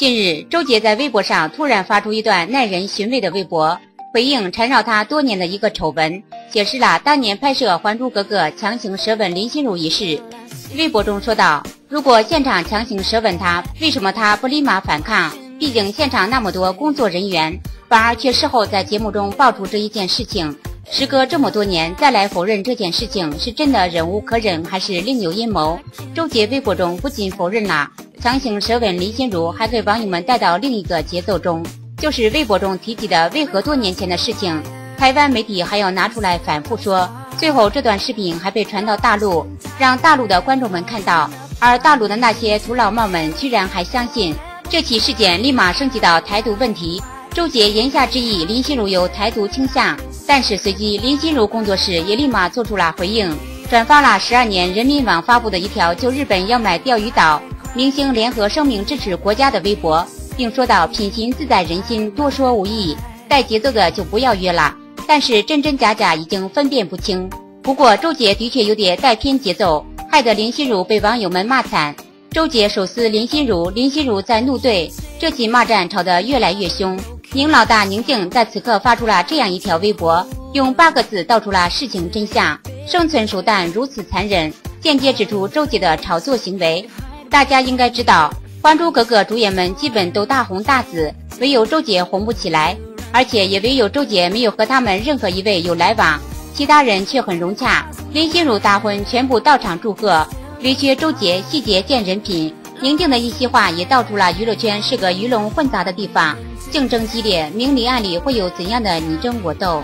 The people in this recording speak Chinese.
近日，周杰在微博上突然发出一段耐人寻味的微博，回应缠绕他多年的一个丑闻，解释了当年拍摄《还珠格格》强行舌吻林心如一事。微博中说道：“如果现场强行舌吻他，为什么他不立马反抗？毕竟现场那么多工作人员，反而却事后在节目中爆出这一件事情。时隔这么多年再来否认这件事情，是真的忍无可忍，还是另有阴谋？”周杰微博中不仅否认了。强行舌吻林心如，还给网友们带到另一个节奏中，就是微博中提及的为何多年前的事情，台湾媒体还要拿出来反复说。最后这段视频还被传到大陆，让大陆的观众们看到，而大陆的那些土老帽们居然还相信。这起事件立马升级到台独问题，周杰言下之意林心如有台独倾向，但是随即林心如工作室也立马做出了回应，转发了十二年人民网发布的一条就日本要买钓鱼岛。明星联合声明支持国家的微博，并说道：“品行自在人心，多说无益，带节奏的就不要约了。”但是真真假假已经分辨不清。不过周杰的确有点带偏节奏，害得林心如被网友们骂惨。周杰手撕林心如，林心如在怒怼，这起骂战吵得越来越凶。宁老大宁静在此刻发出了这样一条微博，用八个字道出了事情真相：生存手段如此残忍，间接指出周杰的炒作行为。大家应该知道，《还珠格格》主演们基本都大红大紫，唯有周杰红不起来，而且也唯有周杰没有和他们任何一位有来往，其他人却很融洽。林心如大婚，全部到场祝贺，唯缺周杰细节见人品。宁静的一席话也道出了娱乐圈是个鱼龙混杂的地方，竞争激烈，明里暗里会有怎样的你争我斗。